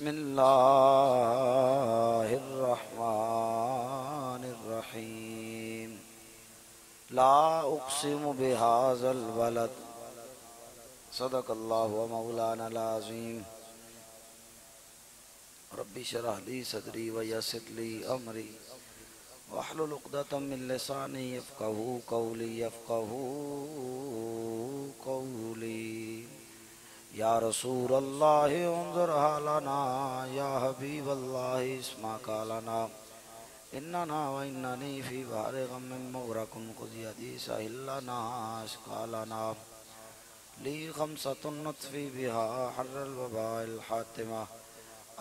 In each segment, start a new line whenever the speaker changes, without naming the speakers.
बसमिल्लाम लाकसम बहाजल वलद सदक मौलाना लाजीम रबी शराहली सदरी वसली अमरी वाहलुलदातमिलसानी यफ़ू कौली यफ़ू कौली या रसूल अल्लाह उनजर हालाना या हबीब अल्लाह इसमा कालाना इन्ना व इन्ननी फी बार गम मगरकुन कुजी हदीस इल्लाना अशकालाना ली खमसतुन नतफी बिहा हर्रल वबाइल हातिमा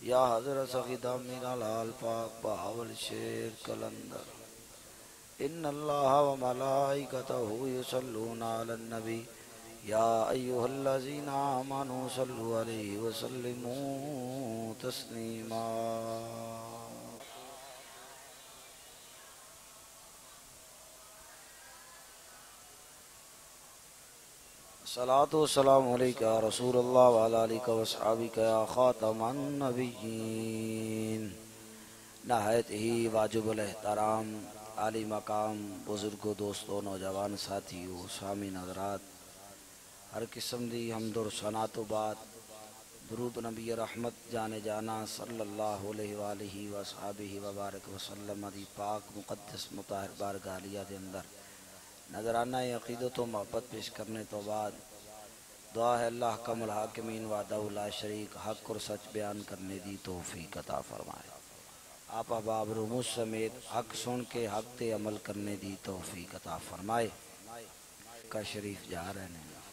या हजरत सगीदा मीरा लाल पाक बहावल शेर कलंदर इन अल्लाह व मलाइकतहु युसल्लूना अलन नबी या अय्युहल्लज़ीना आमनू सल्लु अलैहि व सल्लिमू तस्लीमा सलातो सलाम अलैका रसूल अल्लाह व अला आलिका व सहाबिका या खातमन नबिय्यीन नहायत ही वाजिबुल एहतराम आली मकाम बुज़ुर्गों, दोस्तों, नौजवान साथियों शामी नजरात। हर किस्म दी हमदुर सनातो बाद दरूद नबी रहमत, जाने जाना, सल्लल्लाहु अलैहि व सहाबिहि व बारक वसल्लम दी पाक, मुक़द्दस, मुताहिर बारगाह दे अंदर। नजराना अकीदत व मोहब्बत पेश करने तो बाद, दुआ है अल्लाह कमल हाकिमीन वादा शरीक, हक और सच बयान करने दी तोफ़ी अता फरमाए। आप अबाब रमूज समेत हक सुन के हक ते अमल करने दी तोफ़ी अता फरमाए। का शरीफ जा रहे हैं।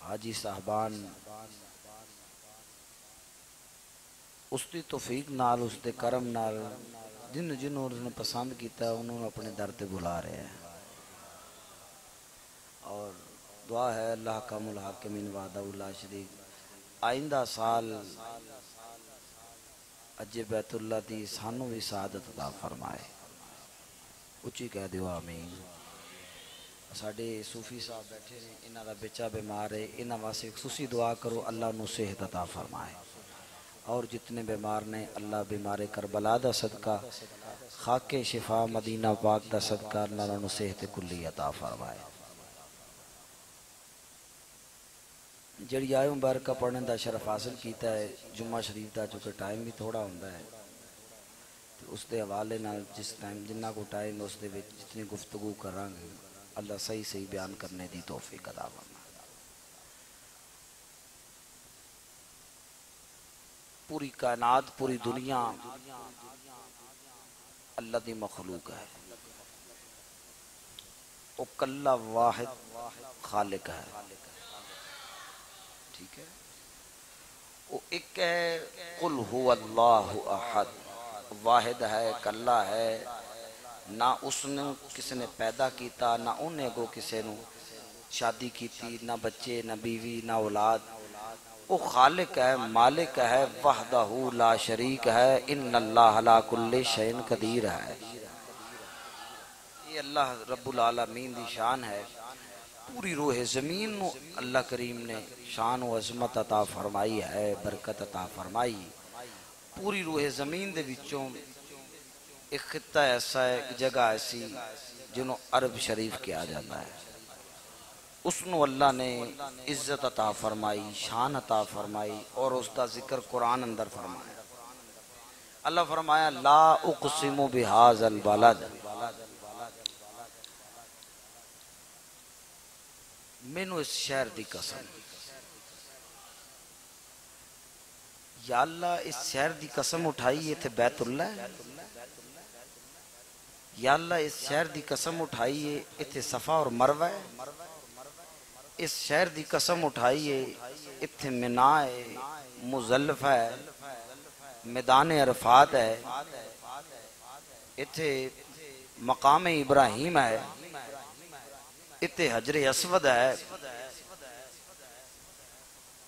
हाजी साहबान उसकी तोफीक नाल उसके करम नाल, जिन जिन्हों उसने पसंद किया उन्होंने अपने दर ते बुला रहे हैं। और दुआ है, अल्लाह का मुलाकिमिन वादा उल्ला शरीक आइंदा साल अजे बैतुल्ला दी सानू भी सादत अता फरमाए उची कह दियो आमीन साडे सूफी साहब बैठे ने इन्हों का बच्चा बीमार है इन्हों वास्ते खुशी दुआ करो अल्लाह ਨੂੰ सेहत अता फरमाए और जितने बीमार ने अल्लाह बीमारे करबला दा सदका खाके शिफा मदीना पाक दा सदका अल्लाह सेहत कुल्ली अता फरमाए ਜਿਹੜੀ ਆਇਓ ਮੁਬਾਰਕਾ ਪੜਨ ਦਾ ਸ਼ਰਫ ਹਾਸਲ ਕੀਤਾ ਹੈ ਜੁਮਾ ਸ਼ਰੀਫ ਦਾ ਚੁੱਕੇ ਟਾਈਮ ਵੀ ਥੋੜਾ ਹੁੰਦਾ ਹੈ ਤੇ ਉਸ ਦੇ ਹਵਾਲੇ ਨਾਲ ਜਿਸ ਟਾਈਮ ਜਿੰਨਾ ਕੋ ਟਾਈਮ ਉਸ ਦੇ ਵਿੱਚ ਜਿਤਨੀ ਗੁਫ਼ਤਗੂ ਕਰਾਂਗੇ ਅੱਲਾ ਸਹੀ ਸਹੀ ਬਿਆਨ ਕਰਨੇ ਦੀ ਤੌਫੀਕ ਅਤਾ ਫਰਮਾਏ पूरी कायनात पूरी दुनिया अल्लाह की मखलूक है वो कल्ला वाहिद खालिक है ठीक है? वो एक है, कुल हु अल्लाह अहद। वाहिद है, कल्ला है। ना उसने किसी ने पैदा किया ना उन्हें को किसी ने शादी की ना बच्चे, ना बीवी, ना औलाद। वो खालिक है, मालिक है, वहदहू ला शरीक है। इन अल्लाह कुल्ले शैन कदीर है। ये अल्लाह रब्बुल आलमीन दी शान है। पूरी रोह ज़मीन अल्लाह करीम ने शान अजमत अता फरमाई है, बरकत अता फरमाई। पूरी रोह ज़मीन दे विचों एक खिता ऐसा है, एक जगह ऐसी जिन्हों अरब शरीफ किया जाता है। उसनु अल्लाह ने इज़्ज़त अता फरमाई, शान अता फरमाई और उसका ज़िक्र कुरान अंदर फरमाया। अल्लाह फरमाया, ला उकसिमु बिहाज अल बलद। मैनू इस शहर की कसम। या अल्लाह, इस शहर की कसम उठाई इतने बैतुल्ला। या अल्लाह, इस शहर की कसम उठाई है इतने सफ़ा और मरवा इस शहर की कसम उठाई है इतने मिना है मुजल्फा है, मैदान अरफात है। इतने मकाम इब्राहिम है। इतने हजरे असवद है।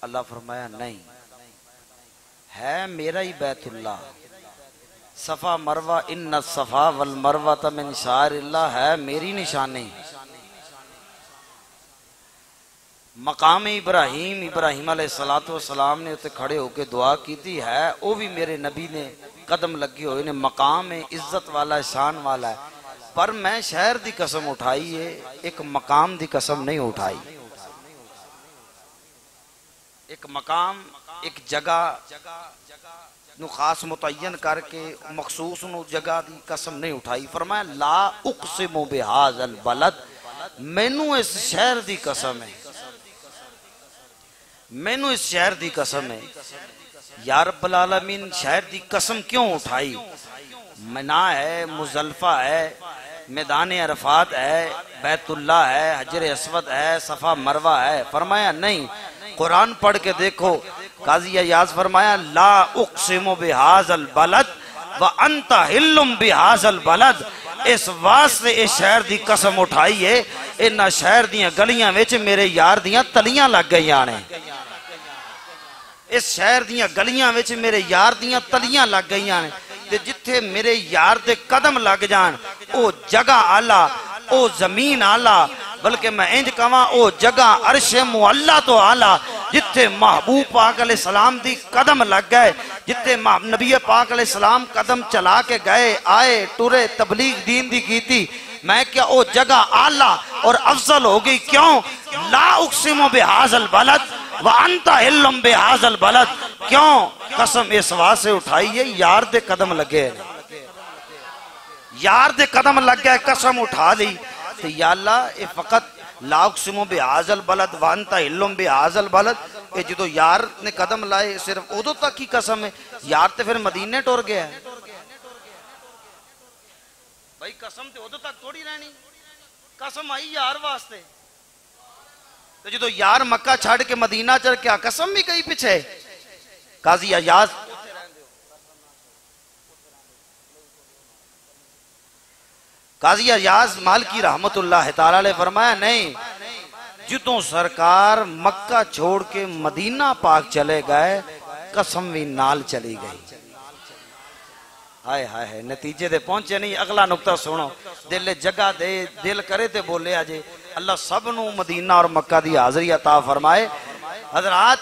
अल्लाह फरमाया, नहीं। है मेरा ही बैतुल्ला सफ़ा मरवा इन न सफ़ा वल मरवा तम इनशार है मेरी निशानी। मकाम इब्राहिम इब्राहिम सलातो सलाम ने उसे खड़े होके दुआ की है वह भी मेरे नबी ने कदम लगे हुए ने, मकाम है इज़्ज़त वाला, शान वाला है। ਪਰ ਮੈਂ ਸ਼ਹਿਰ ਦੀ ਕਸਮ ਉਠਾਈ ਏ ਇੱਕ ਮਕਾਮ ਦੀ ਕਸਮ ਨਹੀਂ ਉਠਾਈ ਇੱਕ ਮਕਾਮ ਇੱਕ ਜਗ੍ਹਾ ਨੂੰ ਖਾਸ ਮੁਤੈਨ ਕਰਕੇ ਮਖਸੂਸ ਨੂੰ ਜਗ੍ਹਾ ਦੀ ਕਸਮ ਨਹੀਂ ਉਠਾਈ ਫਰਮਾਇਆ ਲਾ ਉਕਸਿਮੁ ਬਿਹਾਜ਼ਲ ਬਲਦ ਮੈਨੂੰ ਇਸ ਸ਼ਹਿਰ ਦੀ ਕਸਮ ਹੈ ਮੈਨੂੰ ਇਸ ਸ਼ਹਿਰ ਦੀ ਕਸਮ ਹੈ या रब्बल आलमीन शहर की कसम क्यों उठाई मना है, मुजल्फा है, मैदान अरफात है बैतुल्ला है, हजर असवद है, सफ़ा मरवा है। फरमाया, नहीं, कुरान पढ़ के देखो। काजी अयाज फरमाया, ला उकसिम बिहाजल बलद व अंता हिलुम बिहाजल बलद। इस वास्ते इस शहर की कसम उठाई है इन्होंने शहर दलियाँ मेरे यार दलियाँ लग गई ने। इस शहर दलिया मेरे यार दलिया लग गई ने। ਤੇ ਜਿੱਥੇ ਮੇਰੇ ਯਾਰ ਦੇ ਕਦਮ ਲੱਗ ਜਾਣ ਉਹ ਜਗ੍ਹਾ ਆਲਾ ਉਹ ਜ਼ਮੀਨ ਆਲਾ ਬਲਕਿ ਮੈਂ ਇੰਜ ਕਵਾਂ ਉਹ ਜਗ੍ਹਾ ਅਰਸ਼ ਮੁਅੱਲਾ ਤੋਂ ਆਲਾ ਜਿੱਥੇ महबूब पाक सलाम दी कदम लग गए जिथे नबी पाक सलाम कदम चला के गए आए टुरे तबलीग दीन दी की थी मैं क्या वो जगह आला और अफजल हो गई क्यों ला उकसिमो बेहाजल बलद व अंता हिल्लम बेहाजल बलद। क्यों? कसम इस उठाई है यार दे कदम लगे यार दे कदम लग कसम उठा तो लाउकसिमो बेहाजल बलद हिल्लम बेहाजल बलद। जो यार ने कदम लाए, सिर्फ़ उदो तक ही कसम है। यार तो फिर मदीने टुर गया भाई, कसम तो उदो तक थोड़ी रहनी। कसम आई यार वास्ते। तो जो यार मक्का छड़ के मदीना चढ़ क्या कसम भी गई पीछे काजी अयाज काजी अयाज माल की रहमत ने फरमाया, नहीं, जितों सरकार मक्का छोड़ के मदीना पाक चले गए, कसम भी नाल चली गई। हाय हाय हाय नतीजे दे पहुंचे नहीं अगला नुकता सुनो दिल जगह दे दिल करे ते बोले अजे अल्लाह सब नु मदीना और मक्का दी हाजरी अता फरमाए हजरात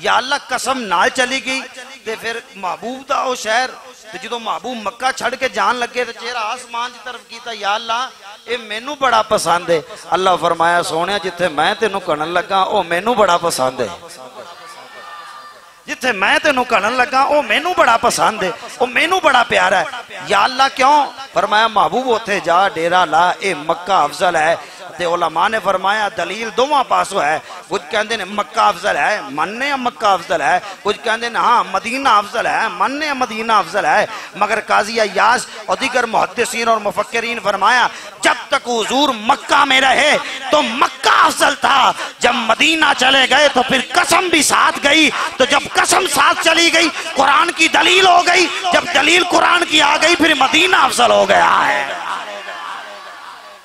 या अल्लाह कसम नाल चली गई ते फिर महबूब दा ओ शहर ਤੇ ਜਦੋਂ महबूब मक्का ਛੱਡ ਕੇ ਜਾਣ ਲੱਗੇ ਤੇ ਚਿਹਰਾ ਆਸਮਾਨ ਦੀ ਤਰਫ ਕੀਤਾ ਯਾ ਅੱਲਾ ਇਹ ਮੈਨੂੰ ਬੜਾ ਪਸੰਦ ਹੈ ਅੱਲਾ ਫਰਮਾਇਆ ਸੋਹਣਿਆ ਜਿੱਥੇ ਮੈਂ ਤੈਨੂੰ ਕਣਨ ਲੱਗਾ ਉਹ ਮੈਨੂੰ ਬੜਾ ਪਸੰਦ ਹੈ ਜਿੱਥੇ ਮੈਂ ਤੈਨੂੰ ਕਣਨ ਲੱਗਾ ਉਹ ਮੈਨੂੰ ਬੜਾ ਪਸੰਦ ਹੈ ਉਹ ਮੈਨੂੰ ਬੜਾ ਪਿਆਰਾ ਹੈ ਯਾ ਅੱਲਾ ਕਿਉਂ ਫਰਮਾਇਆ महबूब ਉੱਥੇ ਜਾ ਡੇਰਾ ਲਾ ਇਹ ਮੱਕਾ ਅਫਜ਼ਲ ਹੈ ते उलमा ने फरमाया दलील दोवां पासों है कुछ कहते ने मक्का अफजल है मनने मक्का अफजल है कुछ कहते ने हाँ मदीना अफजल है मनने मदीना अफजल है मगर काजी अयास और दीगर मुहदसिन और मुफक्रीन फरमाया जब तक हजूर मक्का में रहे तो मक्का अफजल था जब मदीना चले गए तो फिर कसम भी साथ गई तो जब कसम साथ चली गई, कुरान की दलील हो गई। जब दलील कुरान की आ गई, फिर मदीना अफजल हो गया है।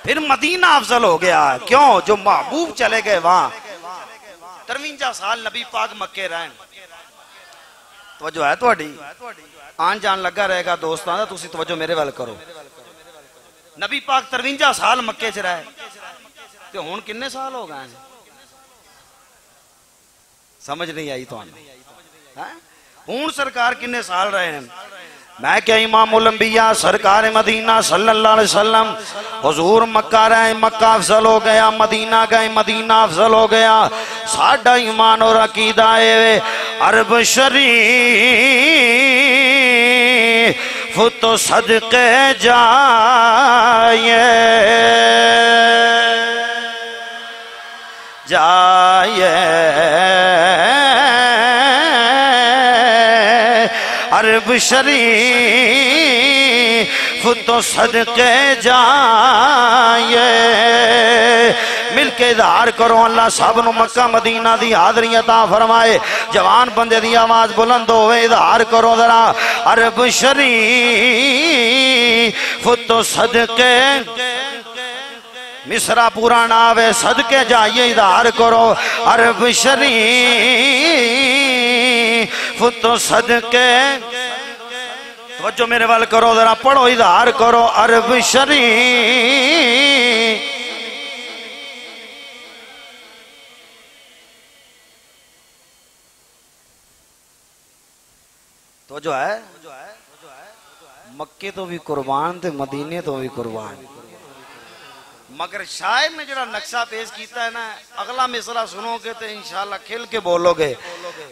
फिर मदीना अफजल हो गया क्यों? जो महबूब चले गए वहाँ। तरवंजा साल नबी पाक मक्के रहन। तवज्जो है थोड़ी आन जान लगा रहेगा दोस्तों का तुम तवज्जो मेरे वाल करो। नबी पाक तरवंजा साल मक्के च रहे। तो हूँ किन्ने साल हो गए समझ नहीं आई तो हूँ? सरकार किन्ने साल रहे हैं? मैं क्या इमाम उलंबिया, सरकार मदीना सल्लल्लाहु अलैहि वसल्लम, हुजूर मक्का रहे, मक्का अफजल हो गया, मदीना गए, मदीना अफजल हो गया। साडा ईमान और अकीदा है अरब शरीफ तो सदके जाए। जाए। अरब शरीफ तो सदके जाए मिलके इजहार करो, अल्लाह सब न मक्का मदीना दी हाजरी अता फरमाए। जवान बंदे दी आवाज़ बुलंद हो इजहार करो जरा। अरब शरीफ तो सदके। मिसरा पूरा ना आवे, सदके जाइए इजहार करो। अरब शरीफ तो सदके। तो मेरे वाल करो, जरा पढ़ो इधार करो, अरब शरी। तो जो है? मक्के तो भी कुर्बान थे मदीने तो भी कुर्बान। मगर शायर ने जरा नक्शा पेश किया है ना, अगला मिसरा सुनोगे तो इंशाल्लाह खिल के बोलोगे।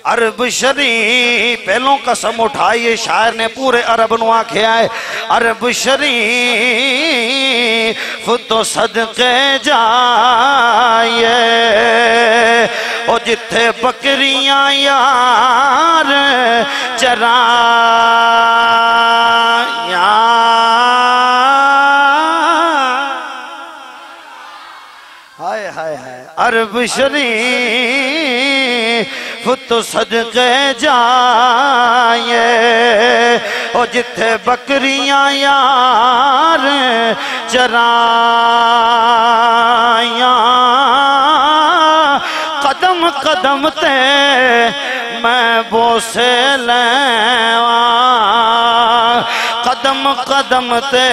अरब शरी पहलों कसम उठाई शायर ने पूरे अरब नु आख्या है अरब शरी तो सदके जाए। ओ जिथे बकरियाँ यार चरा अरब शरीफ तो सदके जाए। ओ जिथे बकरियाँ यार चराया कदम कदम ते मैं बोसे लवा। कदम कदम ते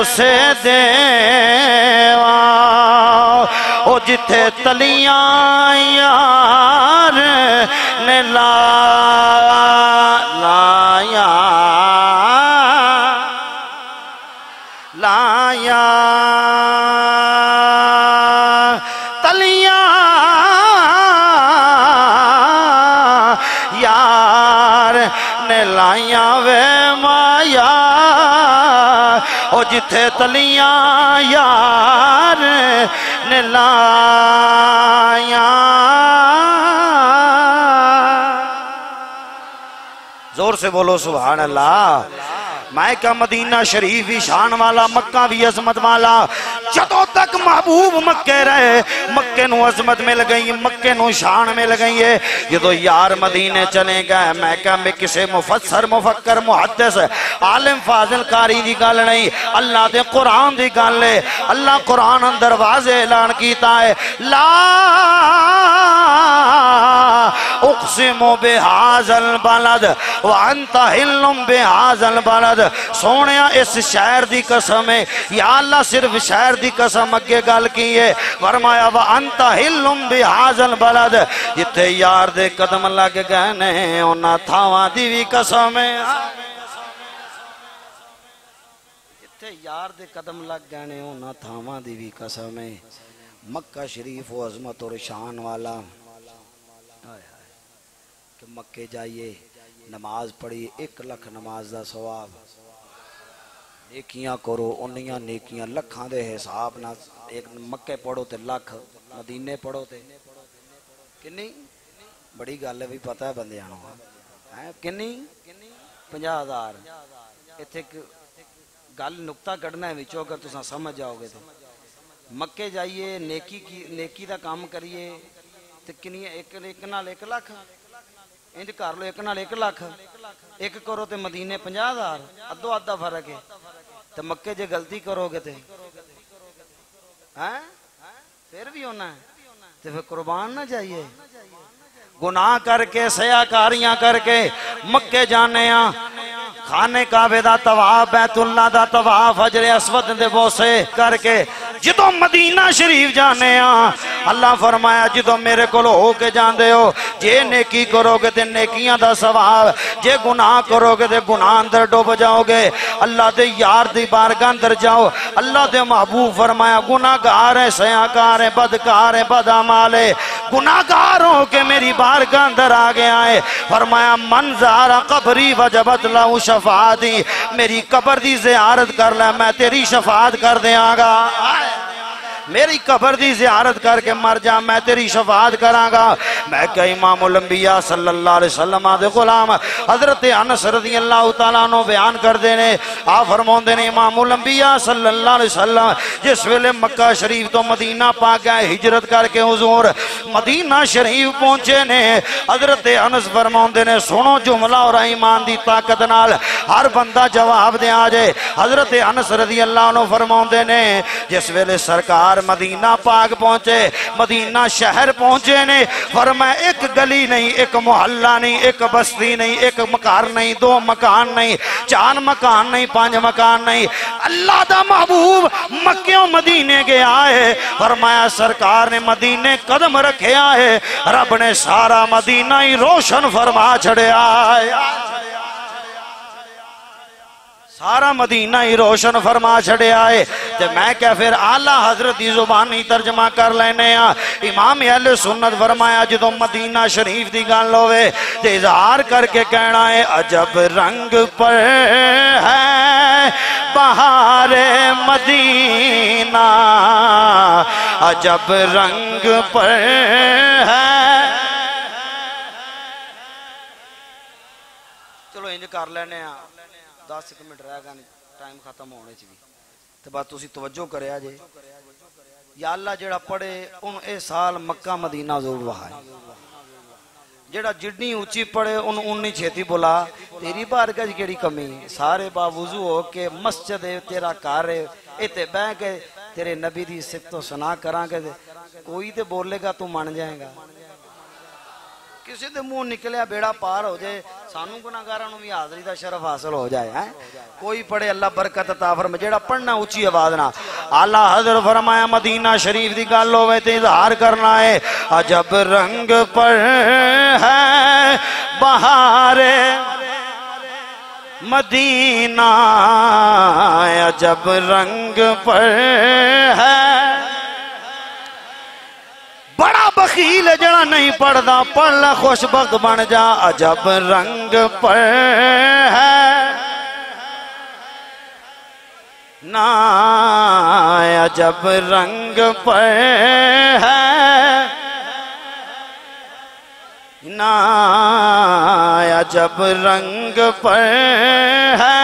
मैं देवा। जिथे तलियाँ यार ने ला जिथे तलिया यार ने लाया। ज़ोर से बोलो सुबह अल्लाह। मैं क्या मदीना शरीफ भी शान वाला, मक्का भी अजमत वाला। जदों तक महबूब मक्के रहे, मक्के अजमत मिल गई, मक्के शान मिल गई है। जो यार मदीने चले गए, मैं क्या मैं किसी मुफसर मुफक्कर मुहदस आलिम फाजिल कारी की गल नहीं, अल्लाह के कुरान की गल है। अल्लाह कुरान अंदर ऐलान किया है। ला उकसिमो बेहाजल बलद वंता हिलुम बेहाजल बलद। सोने इस शहर की कसम है। या अल्लाह सिर्फ़ शहर की कसम अगे गल की है। फरमाया व अंत हिलुम बिहाजल बलद। जिथे यार दे कदम लग गए ने उन्होंने थावां यार लग गए भी कसम है। मक्का शरीफ वो अजमत और शान वाला। मक्के जाइए, नमाज़ पढ़ी एक लख नमाज़ का सवाब। नेकियाँ करो, उन्नियाँ नेकियाँ, लखा के हिसाब न एक मक्के पढ़ो तो लख, मदीने पढ़ो तो। कि बड़ी गल भी पता है बंद है कि पंजा हज़ार। इतने गल नुकता कढ़ना है अगर तुम समझ जाओगे तो। मक्के जाइए, नेकी की, नेकी का काम करिए तो एक एक नाल एक लख? इंज कर लो एक नाल एक लख एक करो तो मदीने पंजा हज़ार अद्धो अद्धा फ़र्क है तो मक्के जे गलती करोगे तो हैं फिर भी है तो फिर कुर्बान ना जाइए गुनाह करके सयाकारियाँ करके मक्के जाने आ खाने काबे का तवाफ बैतुल्ला का तवाफ हजरे असवद दे बोसे करके जो मदीना शरीफ जाने अल्लाह फरमाया जो मेरे को होके जाते हो, जे नेकी करोगे तो नेकिया का स्वभाव जे गुनाह करोगे तो गुनाह अंदर डुब जाओगे, अल्लाह के यार दी बारगाह अंदर जाओ, अल्लाह के महबूब फरमाया गुनागार है सयाकार है, बदकार है, बदामाल है गुनागार के मेरी बार का अंदर आ गया है। फरमाया, मन जारा कबरी वजबत लाऊ शफा दी मेरी कबर की जियारत कर ला, मैं तेरी शफात कर देंगा। मेरी कबर की जियारत करके मर जा, मैं तेरी शफात करांगा। मैं कई मामूलंबिया सल्लल्लाहु अलैहि वसल्लम दे गुलाम, हज़रत अनस रज़ी अल्लाह तआला नो बयान करते ने आ फरमाते ने इमामुलंबिया सल्लल्लाहु अलैहि वसल्लम, जिस वेले मक्का शरीफ तो मदीना पा गए हिजरत करके हुजूर मदीना शरीफ पहुँचे ने, हज़रत अनस फरमाते ने, सुनो जुमला और ईमान की ताकत नाल, हर बंदा जवाब दे आ जाए। हज़रत अनस रज़ी अल्लाह नो फरमाते ने, जिस वेले सरकार
मदीना पाक पहुँचे, मदीना शहर पहुँचे ने, पर मैं एक गली नहीं, एक मोहल्ला नहीं, एक बस्ती नहीं, एक मकान नहीं, दो मकान नहीं, चार मकान नहीं, पाँच मकान नहीं। अल्लाह का महबूब मक्यों मदीने गया है फरमाया सरकार ने मदीने कदम रखे है, रब ने सारा मदीना ही रोशन फरमा छड़िया सारा मदीना ही रोशन फरमा छड़िया है। ते मैं क्या फिर आला हज़रत की ज़ुबान ही तर्जमा कर लेने इमाम अहले सुन्नत फरमाया जो तो मदीना शरीफ की गल हो इजहार करके कहना है, अजब रंग पर है, बहारे मदीना, अजब रंग पर है। चलो इंज कर लेने आ 10 ਇੱਕ ਮਿੰਟ ਰਹਿ ਗਏ ਟਾਈਮ ਖਤਮ ਹੋਣੇ ਚ ਵੀ ਤੇ ਬਸ ਤੁਸੀਂ ਤਵੱਜੋ ਕਰਿਆ ਜੇ ਯਾ ਅੱਲਾ ਜਿਹੜਾ ਪੜੇ ਉਹਨੂੰ ਇਹ ਸਾਲ ਮੱਕਾ ਮਦੀਨਾ ਜ਼ਰੂਰ ਵਹਾਏ ਜਿਹੜਾ ਜਿੰਨੀ ਉੱਚੀ ਪੜੇ ਉਹਨੂੰ ਉਨੀ ਛੇਤੀ ਬੁਲਾ ਤੇਰੀ ਬਾਰਗਾਹ ਦੀ ਕਿਹੜੀ ਕਮੀ ਸਾਰੇ ਬਾਵਜ਼ੂ ਹੋ ਕੇ ਮਸਜਿਦ ਹੈ ਤੇਰਾ ਘਰ ਹੈ ਇੱਥੇ ਬਹਿ ਕੇ ਤੇਰੇ ਨਬੀ ਦੀ ਸਿਫਤੋ ਸੁਨਾ ਕਰਾਂਗੇ ਕੋਈ ਤੇ ਬੋਲੇਗਾ ਤੂੰ ਮੰਨ ਜਾਏਗਾ ਕਿਸੇ ਦੇ ਮੂੰਹ ਨਿਕਲਿਆ ਬੇੜਾ ਪਾਰ ਹੋ ਜਾਏ ਸਾਨੂੰ ਗੁਨਾਹਗਾਰਾਂ ਨੂੰ ਵੀ ਹਾਜ਼ਰੀ ਦਾ ਸ਼ਰਫ ਹਾਸਲ ਹੋ ਜਾਏ ਹੈ ਕੋਈ ਪੜੇ ਅੱਲਾ ਬਰਕਤ ਤਾ ਫਰਮ ਜਿਹੜਾ ਪੜਨਾ ਉੱਚੀ ਆਵਾਜ਼ ਨਾਲ ਆਲਾ ਹਜ਼ਰ ਫਰਮਾਇਆ ਮਦੀਨਾ ਸ਼ਰੀਫ ਦੀ ਗੱਲ ਹੋਵੇ ਤੇ ਇਜ਼ਹਾਰ ਕਰਨਾ ਹੈ ਅਜਬ ਰੰਗ ਪਰ ਹੈ ਬਹਾਰੇ मदीना अजब रंग पर है बड़ा बखील जड़ा नहीं पढ़ता पढ़ ला खुशबक बन जा अजब रंग पर है ना अजब रंग पर है ना अजब रंग पर है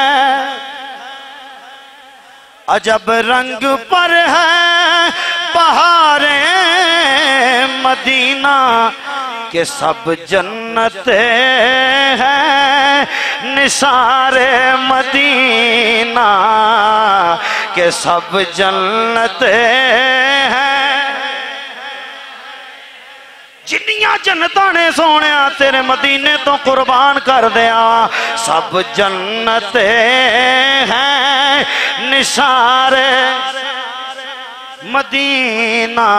अजब रंग पर है बहारे मदीना के सब जन्नत है। निसारे मदीना के सब जन्नत है। जिन्निया जन्नत ने सोने तेरे मदीने तो कुर्बान कर दिया, सब जन्नत है। निसारे मदीना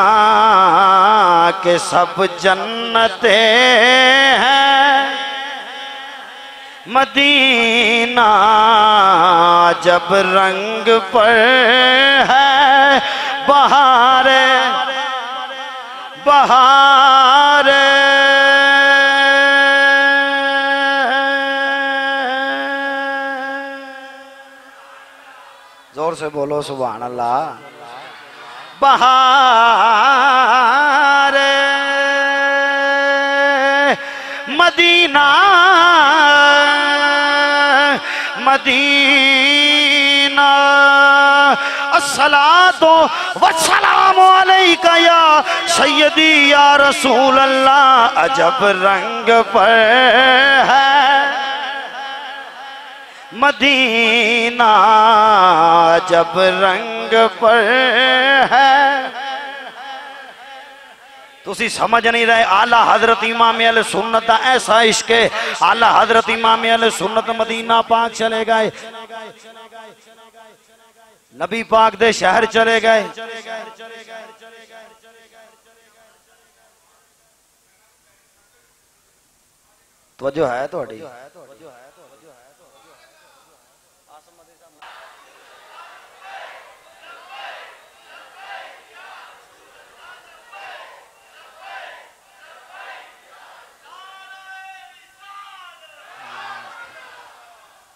के सब जन्नते हैं। मदीना जब रंग पर है, बहार बहार ज़ोर से बोलो सुबह अल्लाह। बहार मदीना। मदीना। असला तो वसलाम या सैयदी या रसूल अल्लाह अजब रंग पर है। मदीना जब रंग पर है। तुसी समझ नहीं रहे, आला हज़रत इमाम अल सुन्नत ऐसा इश्क है। आला हज़रत इमाम अल सुन्नत मदीना पाक चले गए। नबी पाक दे शहर चले गए। तो जो है थोड़ी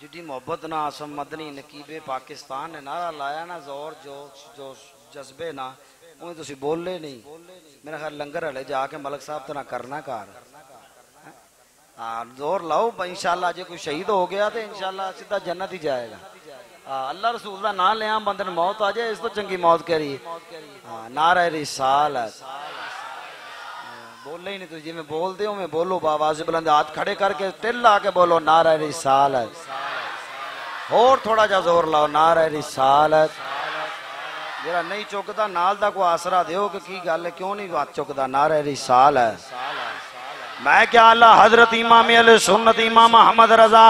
जिडी मोहब्बत ना आसम मदनी नकीबे पाकिस्तान ने नारा लाया ना, ज़ोर जो जो जज्बे ना उन्हें तुम बोले नहीं। मेरा ख्याल लंगर हले जाके मलक साहब तो ना करना कार हाँ ज़ोर लाओ इंशाला जो कोई शहीद हो गया तो इंशाला सीधा जन्नत ही जाएगा। हाँ अल्लाह रसूल का ना लिया बंद मौत आ जाए, इस तो चंगी मौत करी हाँ। नारा रिसाल बोले ही नहीं तुझे जिम्मे बोलते हो मैं बोलो, बाबा से बुलंद हाथ खड़े करके, तिल आके बोलो, नारा रिसालत और थोड़ा जा जोर लाओ नारा रिसालत ਜਿਹੜਾ ਨਹੀਂ ਚੁੱਕਦਾ ਨਾਲ ਦਾ ਕੋਈ ਆਸਰਾ ਦਿਓ ਕਿ ਕੀ ਗੱਲ ਹੈ ਕਿਉਂ ਨਹੀਂ ਹੱਥ ਚੁੱਕਦਾ ਨਾਰੇ ਰਿਸਾਲ ਹੈ मैं क्या अल्लाह हजरत इमाम अल सुन्नत इमाम अहमद रजा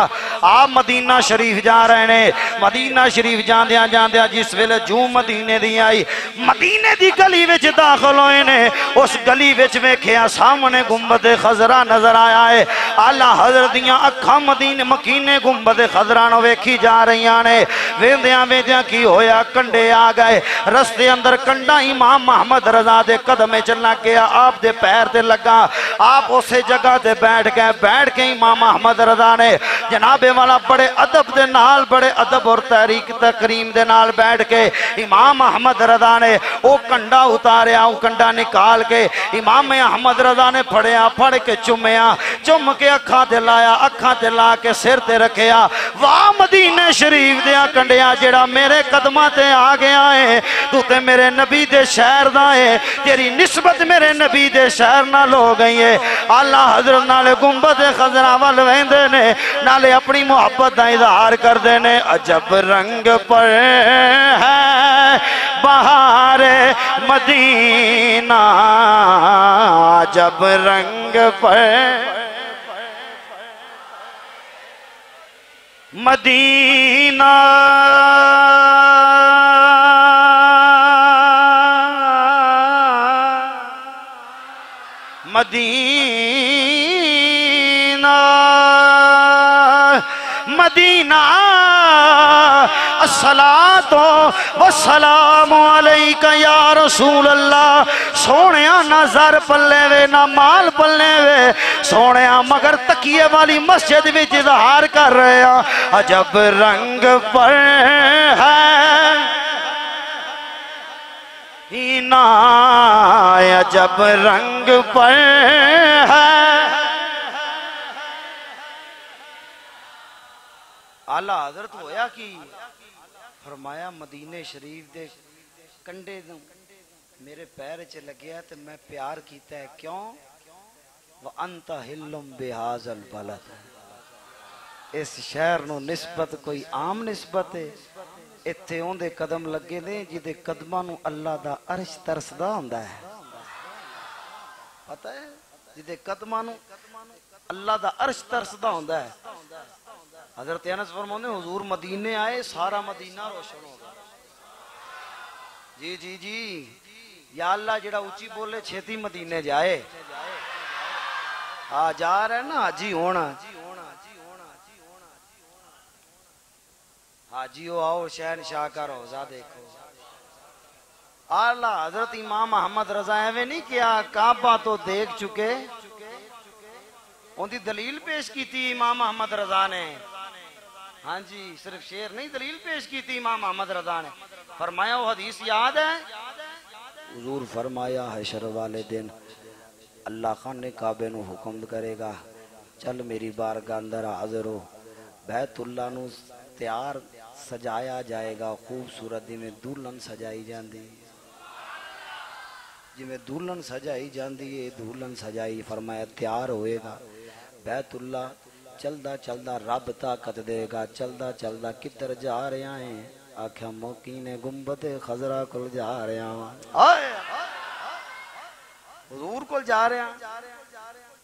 आप मदीना शरीफ जा रहे ने। मदीना शरीफ जाद्या जांदिया जिस वेले जू मदीने दी आई, मदीने दी गली विच दाखिल होए ने। उस गली विच वेखिया, सामने गुंबद खजरा नज़र आया है। आला हज़रत दियाँ अखां मदीने मकीने गुंबद खजरा नु वेखी जा रही ने। वेंदिया वेंदिया की होया, कंडे आ गए। रस्ते अंदर कंडा इमाम मोहम्मद रजा दे कदमे च लग गया आप दे पैर ते लगा आप उस जगह ते बैठ गए। बैठ के इमाम अहमद रजा ने, जनाबे वाला बड़े अदब के नाल, बड़े अदब और तहरीक तकरीम दे नाल बैठ के इमाम अहमद रजा ने वो कंडा उतारिया, वो कंडा निकाल के इमाम अहमद रजा ने फड़िया, फड़ के चुमया चुम के अखा ते लाया, अखा ते ला के सिर ते रखिया वाह, मदीने शरीफ दिया कंडिया जेड़ा मेरे कदम ते आ गया है, तू ते मेरे नबी दे शहर दा है, तेरी निस्बत मेरे नबी दे शहर नाल हो गई है। आला हज़रत नाले गुंबद खजरा वाल ने, नाले अपनी मोहब्बत का इजहार करते ने। अजब रंग पर है बहार मदीना। अजब रंग पर मदीना। मदीना। असला तो वसलाम या रसूल अल्लाह सोने ना जर पल्ले वे, ना माल पल्ले वे। सोने मगर तकिए वाली मस्जिद में इजहार कर रहे हैं। अजब रंग पर है। ना अजब रंग पर है। आला हज़रत होया कि फरमाया मदीने शरीफ दे कंडे दो मेरे पैर च लग्या ते मैं प्यार किया है क्यों व अंत हिलम बेहाजल बलद इस शहर नु निस्बत कोई आम निस्बत है ਇੱਥੇ ਉਹਦੇ ਕਦਮ ਲੱਗੇ ਨੇ ਜਿਹਦੇ ਕਦਮਾਂ ਨੂੰ ਅੱਲਾ ਦਾ ਅਰਸ਼ ਤਰਸਦਾ ਹੁੰਦਾ ਹੈ ਪਤਾ ਹੈ ਜਿਹਦੇ ਕਦਮਾਂ ਨੂੰ ਅੱਲਾ ਦਾ ਅਰਸ਼ ਤਰਸਦਾ ਹੁੰਦਾ ਹੈ हज़रत अनस फरमाते हुजूर मदीने आए, सारा मदीना रोशन हो गया। जी जी जी। या अल्लाह ऊँची बोले, छेती मदीने जाए। हाँ जा रहे ना, हाजी होना। हाजियो आओ शहन शाह का रोजा देखो। आला, हज़रत इमाम मोहम्मद रजा एवं नहीं किया, काबा तो देख चुके। उनकी दलील पेश की थी इमाम मोहम्मद रजा ने। हाँ जी, सिर्फ़ शेर नहीं, दलील पेश की थी इमाम मोहम्मद रजा ने। फरमाया, वो हदीस याद है? हजूर फरमाया, हशर वाले दिन अल्लाह खान ने काबे नु हुक्म करेगा, चल मेरी बारगाह अंदर हाजिर हो। बैतुल्ला नु तैयार सजाया जाएगा, खूबसूरत जिमें दुल्हन सजाई जाती जिमें दुल्हन सजाई जाती है दुल्हन सजाई फरमाया तैयार होएगा। बैतुल्ला चलदा चलदा रब ताकत देगा, चलदा चलदा किधर जा रहा है आख्या, मौकी ने गुंबद खजरा को जा रहा हजूर को जा रहा।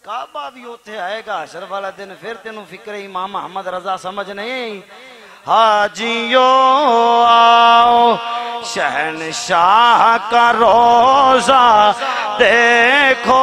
काबा भी उथे आएगा, हशर वाला दिन फिर तेन फ़िक्र इमाम मोहम्मद रजा समझ नहीं हाजियो, आओ, शहनशाह का रोजा देखो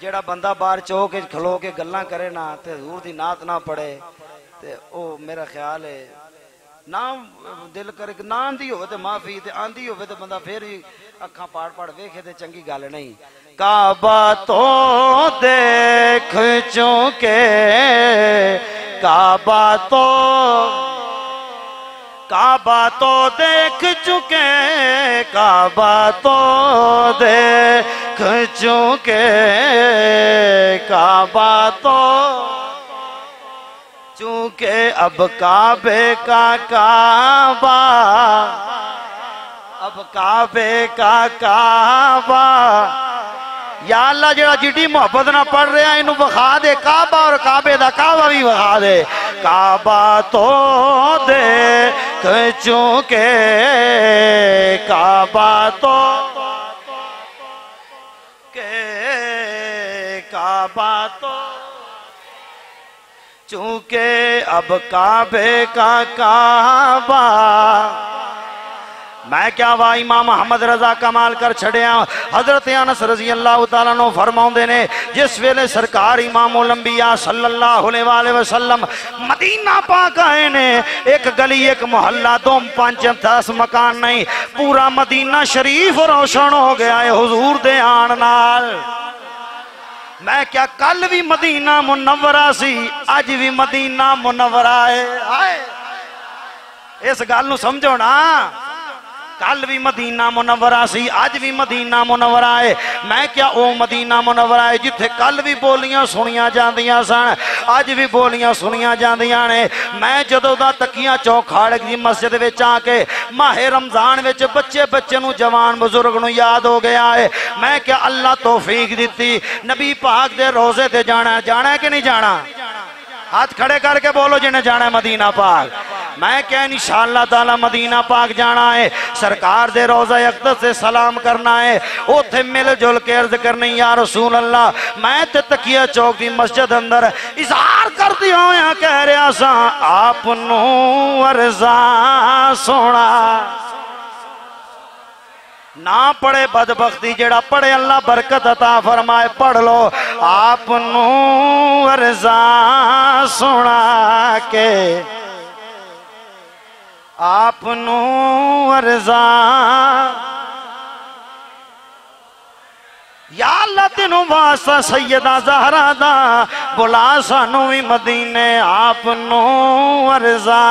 ਜਿਹੜਾ ਬੰਦਾ ਬਾਹਰ ਚੋ ਕੇ ਖਲੋ ਕੇ ਗੱਲਾਂ ਕਰੇ ਨਾ ਤੇ ਹਜ਼ੂਰ ਦੀ ਨਾਤ ਨਾ ਪੜੇ ਤੇ ਉਹ ਮੇਰਾ ਖਿਆਲ ਹੈ ਨਾ ਦਿਲ ਕਰੇ ਨਾ ਆਂਦੀ ਹੋਵੇ ਤੇ ਮਾਫੀ ਤੇ ਆਂਦੀ ਹੋਵੇ ਤੇ ਬੰਦਾ ਫੇਰ ਵੀ ਅੱਖਾਂ ਪਾੜ ਪਾੜ ਵੇਖੇ ਤੇ ਚੰਗੀ ਗੱਲ ਨਹੀਂ। ਕਾਬਾ ਤੋਂ ਦੇਖ ਚੋਕੇ काबा तो काबा तो देख चुके काबा तो देख चुके काबा तो चूँकि अब काबे का काबा, अब काबे का काबा। या अल्लाह जरा जिड्डी मोहब्बत ना पढ़ रहा इन विखा दे, काबा और काबे का काबा भी विखा दे। काबा तो दे चूके काबा तो के, काबा तो चूँकि अब काबे का काबा मैं क्या वाह, इमाम मोहम्मद रजा कमाल कर छड़िया। हज़रत अनस रज़ी अल्लाह तला फरमाते ने, जिस वेले सरकार इमाम लंबिया सल्लल्लाहु अलैहि वसल्लम मदीना पाक आए ने, एक गली, एक मोहल्ला, दो, पाँच, दस मकान नहीं, पूरा मदीना शरीफ रोशन हो गया है, हजूर दे मैं क्या कल भी मदीना मुनवरा सी अज भी मदीना मुनवरा है। इस गल समझो ना। कल भी मदीना मुनवरा सी अज भी मदीना मुनवरा है। मैं क्या ओ मदीना मुनवरा है, जिथे कल भी बोलियाँ सुनिया जांदियाँ सन अज भी बोलियाँ सुनिया ने। मैं जदों दा तकिया चौक खाड़क दी मस्जिद विच आके, माहे रमज़ान बच्चे बच्चे जवान बुज़ुर्ग नु याद हो गया है। मैं क्या अल्लाह तौफीक दी नबी पाक के रोज़े से जाना जाना है कि नहीं जाना? हाथ खड़े करके बोलो जिन्हें जाना है मदीना पाक। मैं क्या इंशाला ताला मदीना पाक जाना है। सरकार दे रोजा अकदस से सलाम करना है। उथे मिल जुल के अर्ज़ करनी, या रसूल अल्लाह मैं ते तकिया चौक की मस्जिद अंदर इजहार करती होया, कह रहा सा आप अर्जा सोना। ना पढ़े बदबख्ती जेड़ा पढ़े, अल्लाह बरकत अता फरमाए, पढ़ लो आप अर्जा सुना के। आप अरजा। या अल्लाह तेन वास्ता सैयदा जहरा दा, बुला सानू भी मदीने आप अर्जा।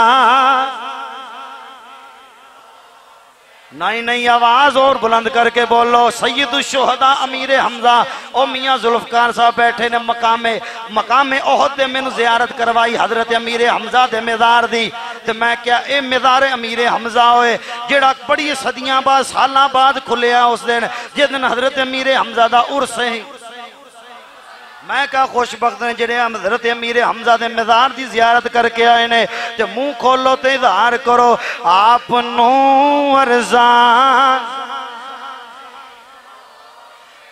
नहीं नहीं, आवाज़ और बुलंद करके बोलो। सैयद शोहदा अमीर हमजा, ओ मियाँ जुल्फकार साहब बैठे ने मकामे मकामे ओहद मैनू जियारत करवाई हज़रत अमीर हमजा दे मेदार दी। ते मैं क्या ये मेदार अमीर हमजा होए जेड़ा बड़ी सदियाँ बाद, साल बाद खुलिया उस दिन, जिस दिन हज़रत अमीर हमजा दा उर्स है। मैं क्या खुश खुशबख्त ने जेडे हज़रत अमीर हमजा के मजार की जियारत करके आए ने? ते मुँह खोलो तो इजहार करो आप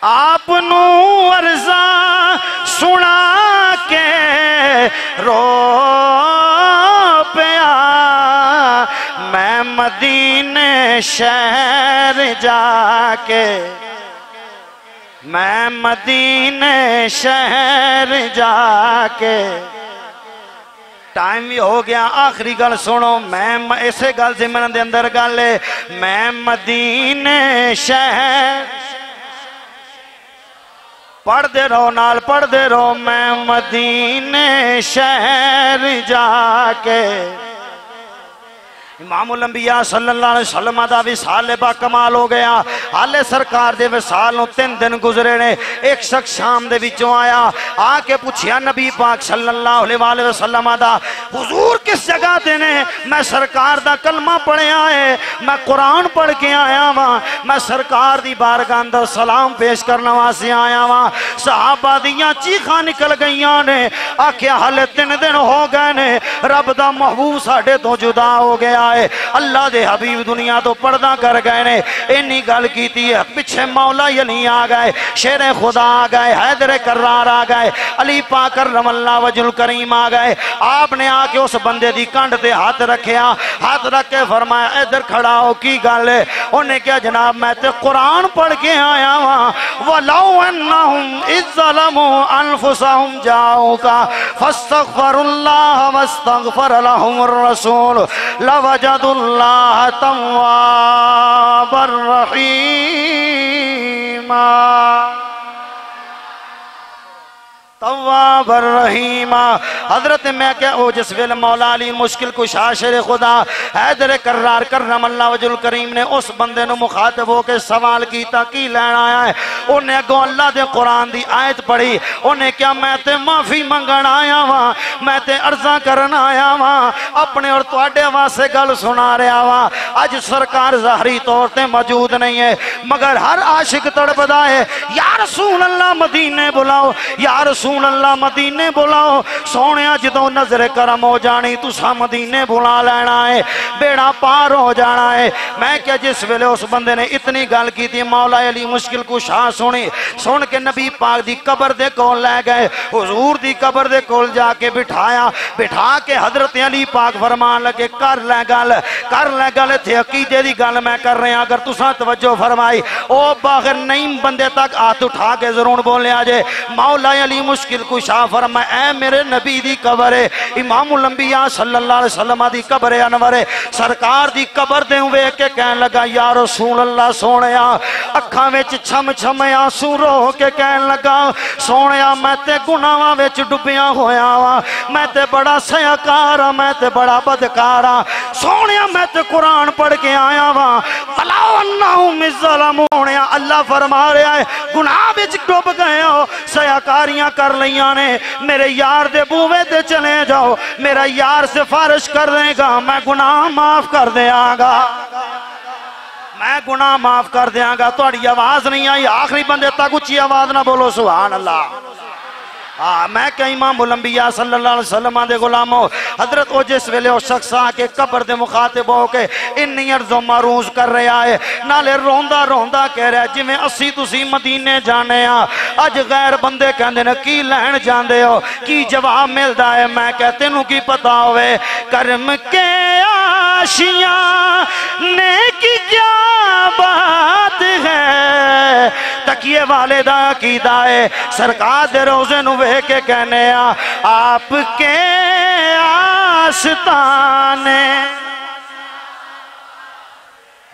आप अर्जा सुना के रो पया। मैं मदीने शहर जाके मैं मदीने शहर जाके टाइम भी हो गया, आखिरी गल सुनो। मैं इसे गल जिमन के अंदर गल मैं मदीने शहर पढ़ते रहो, नाल पढ़ते रहो। मैं मदीने शहर जाके इमामुलंबिया सल्लल्लाहु अलैहि वसल्लम दा बा कमाल हो गया। हाले सरकार दे विसाल नु दिन गुजरे ने, एक शख्स शाम दे आया, आके पूछया नबी पाक सल्लल्लाहु अलैहि वसल्लम किस जगह ते ने? मैं सरकार दा कलमा पढ़िया है, मैं कुरान पढ़ के आया वा, मैं सरकार दी बारगाह अंदर सलाम पेश करने वास्ते आया वा। सहाबा दियाँ चीखां निकल गईयां ने आख्या हाले तीन दिन हो गए ने, रब दा महबूब साडे तो जुदा हो गया है। अल्लाह दे हबीब दुनिया तो पर्दा कर गए ने। इन्नी गल की है, पिछे मौला अली आ गए, शेर खुदा आ गए, हैदर करार आ गए, अली पाकर रमल्ला वजुल करीम आ गए। आपने आके उस बंदे की कंड से हाथ रखिया हाथ रख के फरमाया, इधर खड़ा हो, की गल है? उन्हें क्या जनाब, मैं तो कुरान पढ़ के आया वहाँ जाऊका। फस्तगफरुल्लाह वस्तगफर लहुम रसूल। लवज वजदुल्लाह तवाबर रहीमा तवाबर रहीमा। हज़रत मैं क्या, ओ जिस वेल मौला अली, मुश्किल कुछ आशर खुदा, हैदर करार कर अल्लाह वजुल करीम ने उस बंदे ने मुखातब होकर सवाल किया की लैन आया है? उन्हें अगो अल्लाह के कुरान की आयत पढ़ी। उन्हें क्या, मैं ते माफ़ी मंगण आया वा, मैं ते अर्जा कर आया वा, अपने और थोड़े वास्ते गल सुना रहा वा। अज सरकार जहरी तौर पर मौजूद नहीं है, मगर हर आशिक तड़पदा है, यार, सुन अल्लाह मदीने बुलाओ, यार सुन रसूल अल्लाह मदीने बुलाओ। सोने जो नज़र करम हो जानी, तुसा मदीने बुला लेना है, बेड़ा पार हो जाना है। मैं क्या जिस वेले उस बंदे ने इतनी गल की मौला अली मुश्किल को शाह सुनी, सुन के नबी पाक की कबर के कोल लै गए, हजूर की कबर के कोल जाके बिठाया, बिठा के हज़रत अली पाक फरमान लगे, कर लै गल, कर लै गल इतने अकीदे की गल मैं कर रहा अगर तुसा तवज्जो फरमाई। ओ बाहर नहीं बंदे तक हाथ उठा के ज़रूर बोलिया जे, मौला अली मुश्किल मुश्किल कुशा फरमा ए मेरे नबी दी कबर है, इमामुल अंबिया सल्लल्लाहु अलैहि वसल्लम दी कबर अनवर है। सरकार दी कबर दे वेख के कहन लगा, या रसूल अल्लाह सोहणिया, अखां विच छम छम आँसू रो के कहन लगा, सोहणिया, मैं ते गुनाहां विच डुबिया होया वा, मैं ते बड़ा सयाकार मैं ते बड़ा बदकार सोहणिया, मैं ते कुरान पढ़ के आया वा फलाओ अन्नाहु मिज़लम होणिया अल्लाह फरमा रहा है, गुनाह विच डुब गए हो, सयाकारियाँ कर कर लिया ने। मेरे यार दे बूवे ते चले जाओ। मेरा यार सिफारिश कर देगा। मैं गुनाह माफ़ कर देगा मैं गुनाह माफ़ कर देंगा थोड़ी आवाज़ नहीं आई। आखिरी बंदे तक उच्ची आवाज़ ना बोलो सुहान अल्लाह। हाँ मैं गुलामो, हज़रत ओ जिस शख्स आके कब्र मुखातिब हो के इन्नी अर्जो मारूज कर रहा है, नाले रोंदा रोंदा कह रहा जिवें असी मदीने जाने अज गैर बंदे कहंदे ने, की लैन जांदे हो जवाब मिलता है? मैं कह, तेन की पता कर्म के आशिया ने की क्या बात है? तकिए वाले दा कीदा है। सरकार दे रोज़े नु के कहने आ, आपके आस्ताने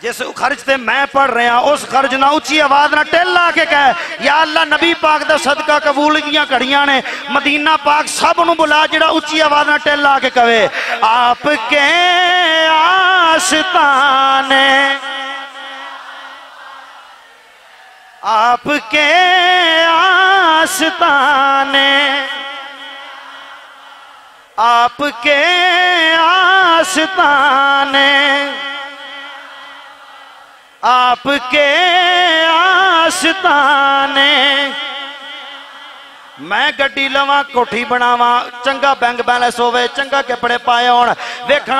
जिस खर्च से मैं पढ़ रहा उस खर्च ना उची आवाज़ ना टेला के कह या अल्लाह नबी पाक का सदका कबूल घड़िया ने मदीना पाक सब न बुला जरा उची आवाज़ ना टेला के कहे आपके आस्ताने आपके आस्ताने आपके आस्ताने आपके आस्ताने। मैं गड्डी लवा, कोठी बनावा, चंगा बैंक बैलेंस होवे, चंगा कपड़े पाए होन।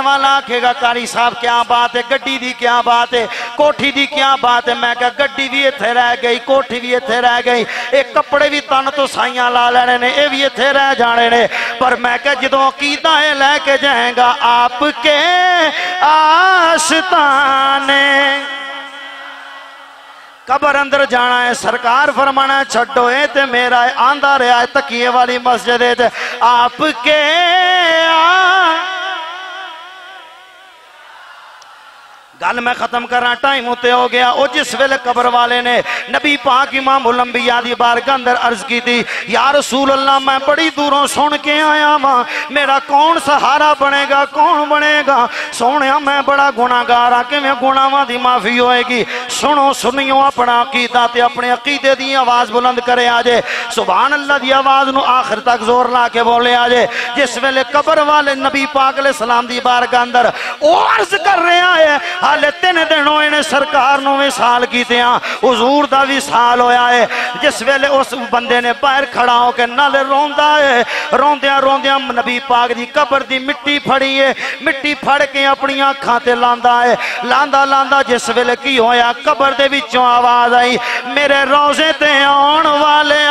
वाला आखेगा कारी साहब, क्या बात है? गड्डी दी क्या बात है? कोठी दी क्या बात है? मैं क्या गड्डी भी इतने रह गई, कोठी भी इतने रह गई। ये कपड़े भी तन तो साइया ला लेने ये भी इतने रह जाने ने। पर मैं क्या जो है, लैके जाएगा आपके आस्ताने कबर अंदर जाना है, सरकार फरमाना छो ते मेरा आंदा रहा है तकिए वाली मस्जिद आपके आ गल मैं खत्म करा, टाइम उत्ते हो गया। वो जिस वेले कबर वाले ने नबी पाक इमाम उलंबिया दी बारगाह अंदर अर्ज़ की थी यार रसूल अल्लाह मैं बड़ी दूरों सुन के आया वहाँ मेरा कौन सहारा बनेगा, कौन बनेगा? सोने मैं बड़ा गुनागार हाँ कि गुनावां की माफ़ी होएगी? सुनो, सुनियो अपना अकीदा ते अपने अकीदे की आवाज़ बुलंद करे आज। सुबहान अल्लाह की आवाज़ न आखिर तक ज़ोर ला के बोले आजे। जिस वेले कबर वाले नबी पाक सलाम की बारगाह अंदर वो अर्ज़ कर रहा है हाले तीन दिन होए ने सरकार साल कितिया हजूर का भी साल होया है। जिस वेले उस बंदे ने बाहर खड़ा होकर नाले रोंदा है रोंद रोंद नबी पाक की कबर की मिट्टी फड़ी है। मिट्टी फड़ के अपन अखा से लादा है। लादा लादा जिस वेले की होया, कबर के आवाज़ आई, मेरे रोज़े ते आन वाले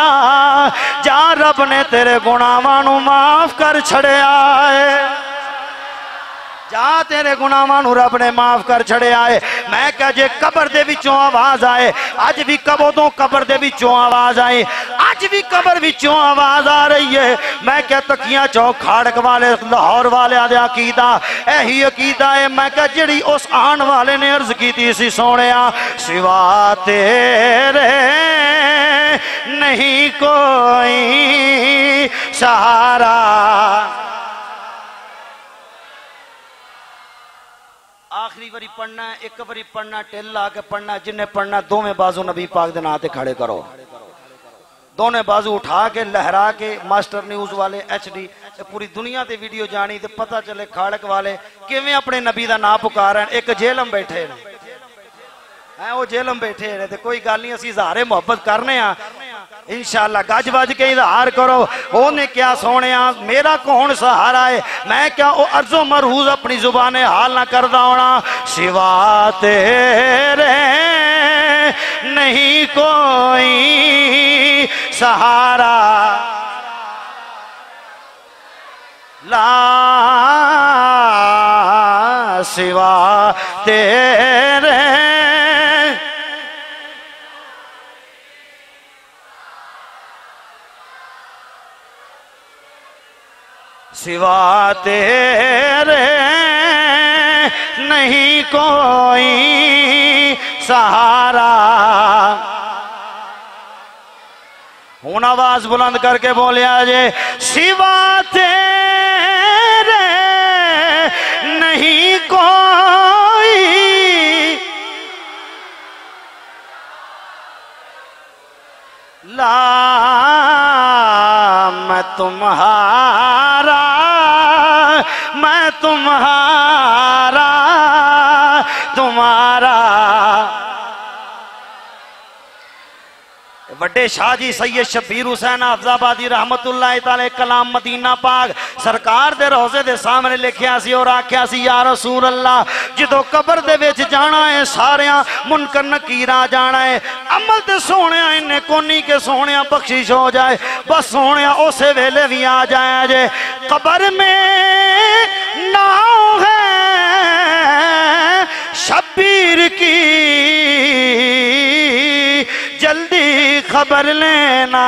जा रब ने तेरे गुणावान माफ़ कर छड़िया है। जा तेरे गुनावान रब ने माफ़ कर छड़िया है मैं कह जे कबर दे आवाज़ आए? अज भी कबो तो कबर दे आवाज़ आए अज भी कबर विचों आवाज़ आ रही है। मैं क्या तकिया चौक खाड़क वाले, लाहौर वाले अकीदा? यही अकीदा है मैं क्या जी उस आन वाले ने अर्ज़ की सोने सिवा तेरे नहीं कोई सहारा। बारी पढ़ना एक बारी पढ़ना टिल ला के पढ़ना जिन्हें पढ़ना दोवे बाजू नबी पाक के नाते खड़े करो। दोनों बाजू उठा के, लहरा के, मास्टर न्यूज़ वाले एच डी पूरी दुनिया से वीडियो जानी पता चले खाड़क वाले किमें अपने नबी का ना पुकार एक जेलम बैठे ने। है वो जेलम बैठे ने ते कोई गल असि इजहारे मोहब्बत करने आ। इंशाल्लाह गज बज के इजहार करो। ओने क्या सोने मेरा कौन सहारा है? मैं क्या वो अर्जो मरहूज अपनी जुबाने हाल ना करदा होना? सिवा तेरे नहीं कोई सहारा। ला सिवा तेरे सिवा तेरे, नहीं कोई सहारा। हूँ आवाज़ बुलंद करके बोलिया जे सिवा तेरे, नहीं कोई। ला मैं तुम्हारा तुम्हारा तुम्हारा। बड़े शाह जी सैयद शबीर हुसैन अफजाबादी रहमत कलाम मदीना पाग सरकार दे रोज़े दे सामने लिखा सी और आख्या सी, या रसूल अल्लाह जो कबर दे वेच जाना है सारिया, मुनकर नकीरा जाना है। अमल तो सोने इन्हें कोनी के सोने बख्शिश हो जाए, बस सोने उस वेले भी आ जाए। जे कबर में नाव है, शब्बीर की। जल्दी खबर लेना।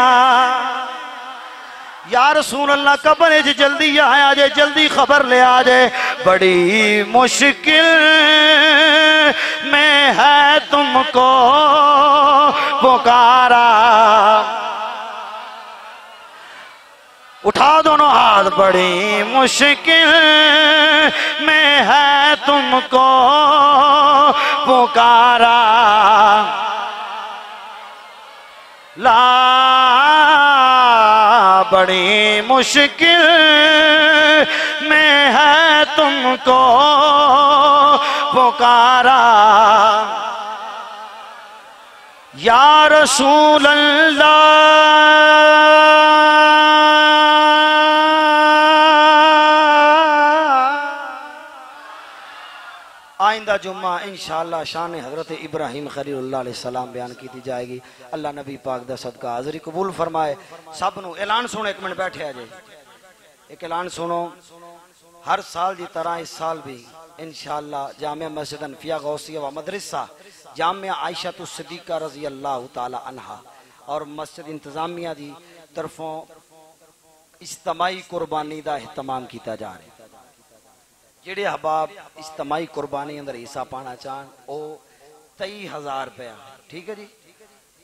यार सुन ला कबर च जल्दी आया जे जल्दी खबर ले आ जे बड़ी मुश्किल में है तुमको पुकारा। उठा दोनों हाथ, बड़ी मुश्किल में है तुमको पुकारा। ला, बड़ी मुश्किल में है तुमको पुकारा। या रसूल अल्लाह आइंदा जुम्मा इंशाअल्लाह शान हज़रत इब्राहिम खलील सलाम बयान की जाएगी। अल्लाह नबी पाक दा सदका हाजरी कबूल फरमाए। सब नु ऐलान सुनो, एक मिनट बैठे जाए एक ऐलान सुनो, हर साल की तरह इस साल भी इंशाअल्लाह जामिया मस्जिद अनफिया गौसिया व मदरसा, जामिया आयशा तो सदीका रज़ी अल्लाह अनहा, और मस्जिद इंतजामिया की तरफों इज्तमाही कुर्बानी का एहतमाम किया जा रहा है। ਜਿਹੜੇ ਹਬਾਬ ਇਜਤਮਾਈ ਕੁਰਬਾਨੀ ਅੰਦਰ ਹਿੱਸਾ ਪਾਣਾ ਚਾਹਣ ਉਹ 23000 ਰੁਪਇਆ ਠੀਕ ਹੈ ਜੀ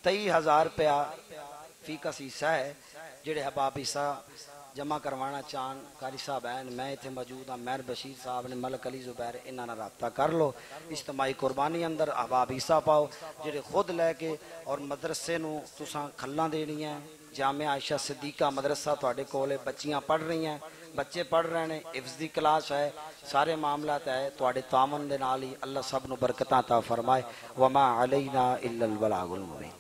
23000 ਰੁਪਇਆ ਫੀ ਕਸ ਹਿੱਸਾ ਹੈ ਜਿਹੜੇ ਹਬਾਬ ਹਿੱਸਾ ਜਮਾ ਕਰਵਾਉਣਾ ਚਾਹਣ ਕਾਰੀ ਸਾਹਿਬ ਐਨ ਮੈਂ ਇੱਥੇ ਮੌਜੂਦ ਹਾਂ ਮਹਿਰ ਬਸ਼ੀਰ ਸਾਹਿਬ ਨੇ ਮਲਕ ਅਲੀ ਜ਼ੁਬੈਰ ਇਹਨਾਂ ਨਾਲ ਰਾਬਤਾ ਕਰ ਲਓ ਇਜਤਮਾਈ ਕੁਰਬਾਨੀ ਅੰਦਰ ਹਬਾਬ ਹਿੱਸਾ ਪਾਓ ਜਿਹੜੇ ਖੁਦ ਲੈ ਕੇ ਔਰ ਮਦਰਸੇ ਨੂੰ ਤੁਸੀਂ ਖੱਲਾਂ ਦੇਣੀਆਂ ਜਾਮਿਆ ਆਇਸ਼ਾ ਸਦੀਕਾ ਮਦਰਸਾ ਤੁਹਾਡੇ ਕੋਲ ਬੱਚੀਆਂ ਪੜ ਰਹੀਆਂ ਬੱਚੇ ਪੜ ਰਹੇ ਨੇ ਇਫਜ਼ ਦੀ ਕਲਾਸ ਹੈ ਸਾਰੇ ਮਾਮਲਾਤ ਹੈ ਤੁਹਾਡੇ ਤਾਮਨ ਦੇ ਨਾਲ ਹੀ ਅੱਲਾ ਸਭ ਨੂੰ ਬਰਕਤਾਂ ਤਾ ਫਰਮਾਏ ਵਮਾ ਅਲੈਨਾ ਇਲਲ ਬਲਾਗੁਲ ਮੁਬੀਨ